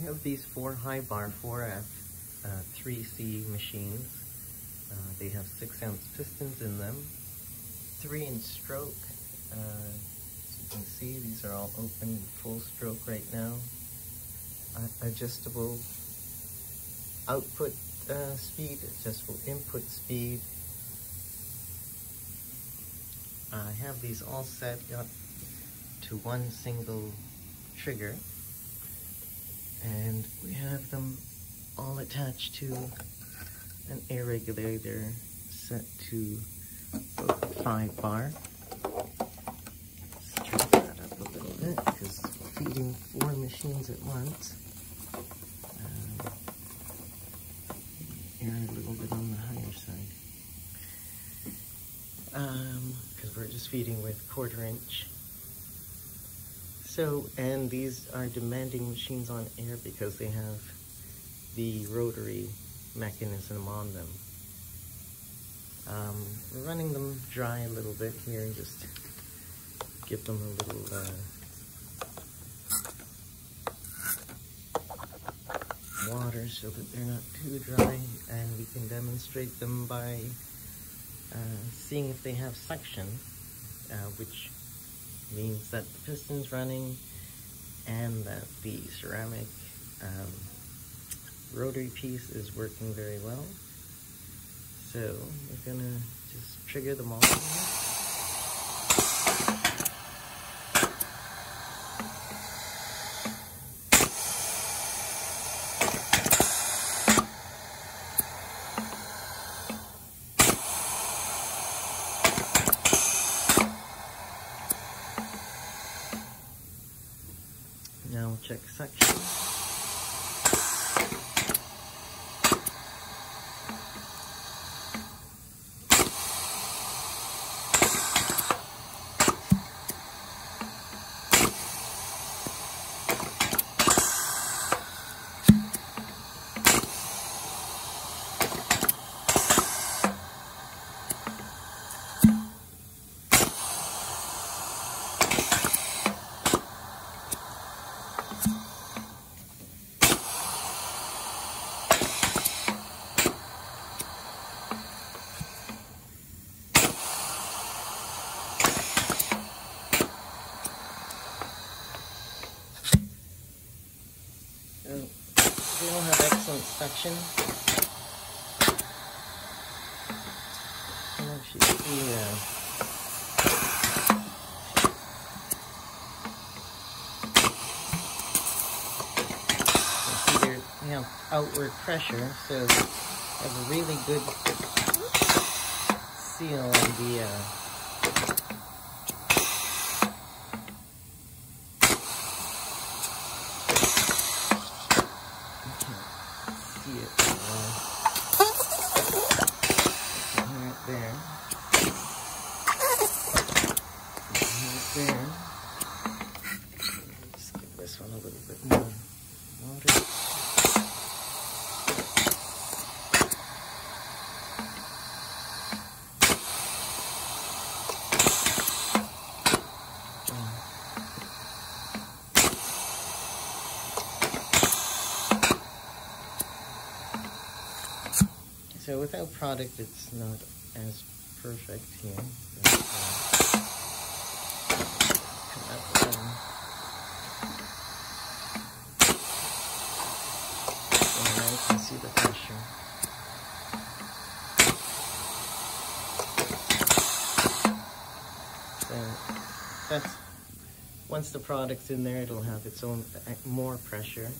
have these four Hibar 4F uh, 3C machines. Uh, they have six ounce pistons in them, three in stroke. Uh, as you can see, these are all open full stroke right now. Uh, adjustable output uh, speed, adjustable input speed. I have these all set up to one single trigger and we have them all attached to an air regulator set to 5 bar. Let's turn that up a little bit because feeding four machines at once. Um, a little bit on the higher side. Because um, we're just feeding with quarter inch so, and these are demanding machines on air because they have the rotary mechanism on them. Um, we're running them dry a little bit here, just give them a little uh, water so that they're not too dry and we can demonstrate them by uh, seeing if they have suction, uh, which means that the piston's running and that the ceramic um, rotary piece is working very well. So we're gonna just trigger them all. Now we'll check they don't have excellent suction. I don't know if you you see outward pressure, so have a really good seal on the uh, So without product, it's not as perfect here. But, uh, you can see the pressure. So that's once the product's in there, it'll have its own uh, more pressure.